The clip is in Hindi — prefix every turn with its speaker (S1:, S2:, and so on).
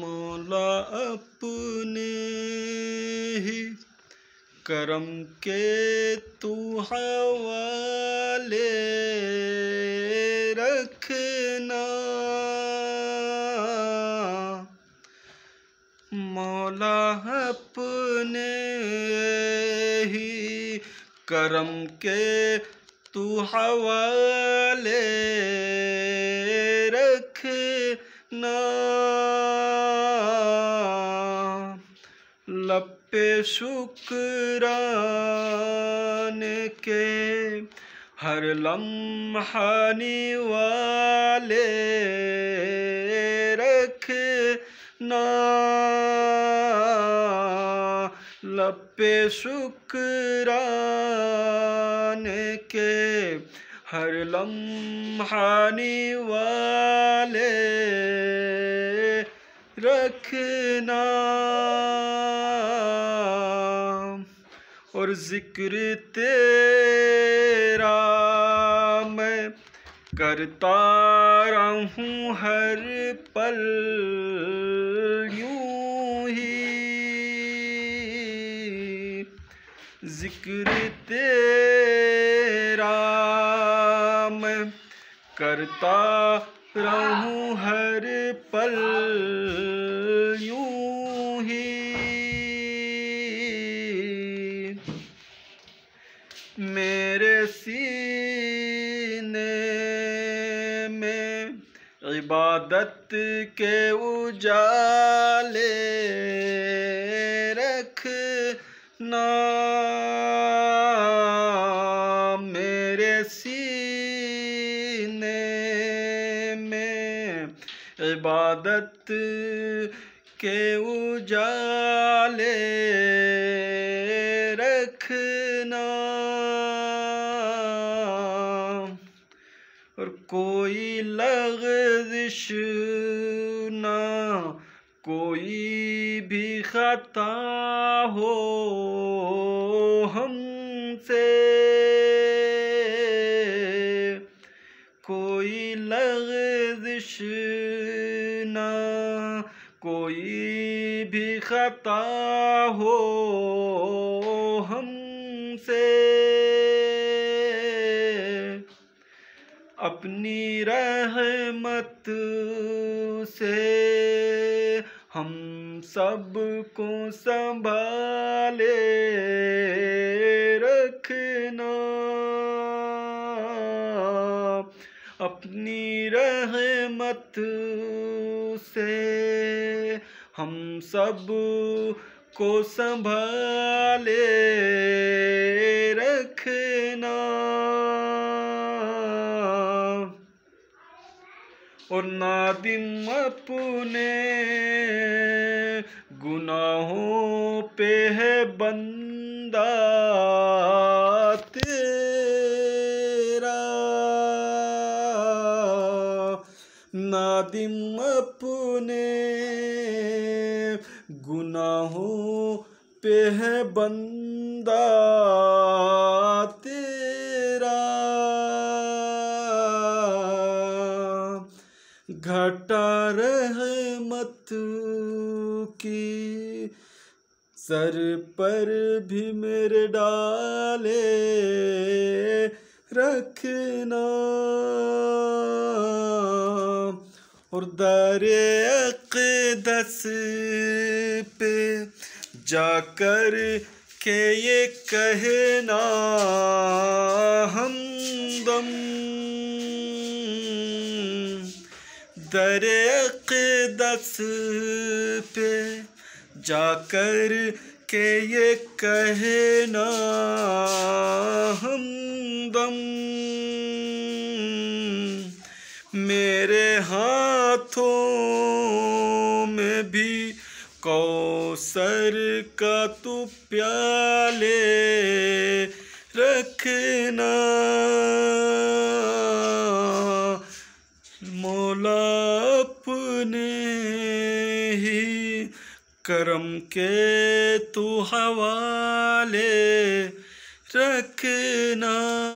S1: मौला अपने ही करम के तू हवाले रखना। मौला अपने ही करम के तू हवाले रखना लपे शुक्रान के हर लम्हानी वाले रखना लपे शुक्रान के हर लम्हानी वाले रखना। और ज़िक्र तेरा मैं करता रहूँ हर पल यूँ ज़िक्र तेरा मैं करता रहूँ हर पल यूँ ही। मेरे सीने में इबादत के उजाले इबादत के उजाले रखना। और कोई लग़ज़िश ना, कोई भी ख़ता हो हमसे। कोई लग़ज़िश ना कोई भी ख़ता हो हमसे। अपनी रहमत से हम सबको संभाले रखना। अपनी रहमत हम सबको संभाले रखना। और नादिम अपने गुनाहों पे है बंदा। नादिम अपने गुनाहों पे है बंदा तेरा। घटा रहमत की सर पर भी मेरे डाले रखना। और दरे अक़दस पे जाकर के ये कहना हमदम। दरे अक़दस पे जाकर के ये कहना हमदम। मेरे हाथों में भी कौसर का तू प्याले रखना। मौला अपने ही करम के तू हवाले रखना।